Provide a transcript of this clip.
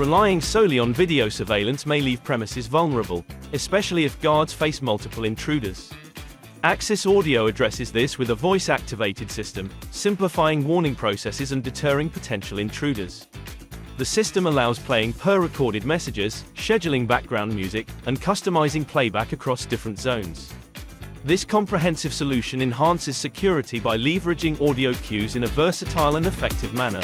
Relying solely on video surveillance may leave premises vulnerable, especially if guards face multiple intruders. Axis Audio addresses this with a voice-activated system, simplifying warning processes and deterring potential intruders. The system allows playing per-recorded messages, scheduling background music, and customizing playback across different zones. This comprehensive solution enhances security by leveraging audio cues in a versatile and effective manner.